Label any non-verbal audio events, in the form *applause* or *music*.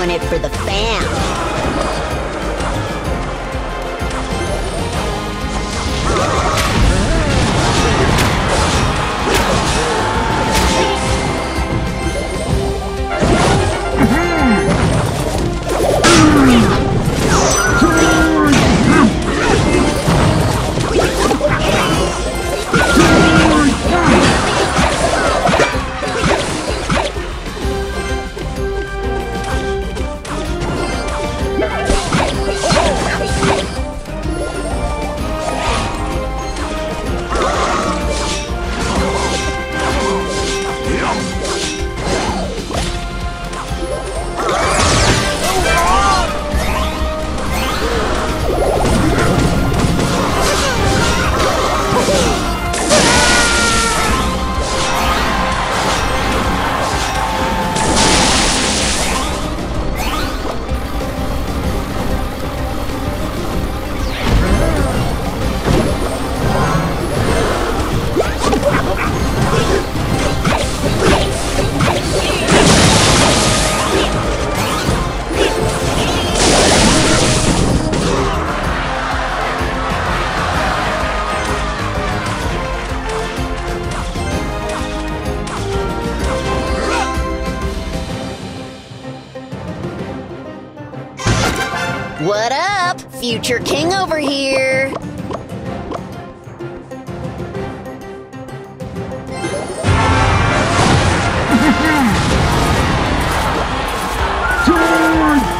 doing it for the fam. What up? Future King over here. *laughs* Turn!